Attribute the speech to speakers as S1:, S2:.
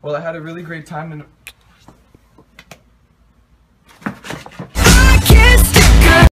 S1: Well, I had a really great time and